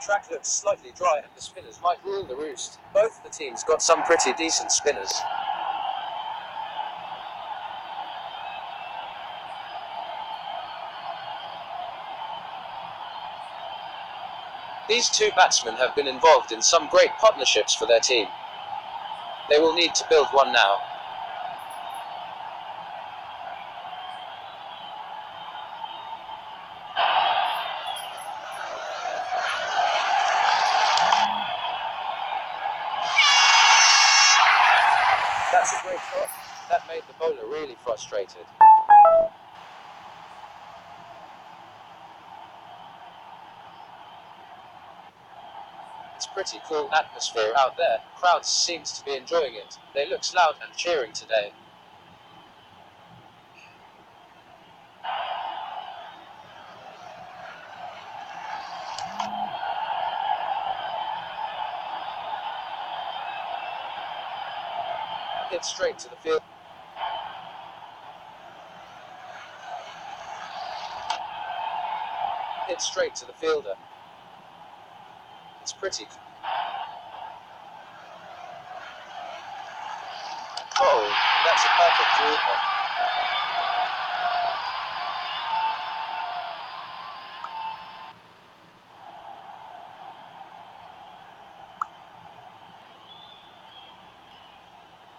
track looks slightly dry and the spinners might rule the roost. Both the teams got some pretty decent spinners. These two batsmen have been involved in some great partnerships for their team. They will need to build one now. That's a great shot. That made the bowler really frustrated. It's pretty cool atmosphere out there. Crowds seems to be enjoying it. They look loud and cheering today. Hit straight to the field. Hit straight to the fielder. It's pretty. Oh, that's a perfect draw.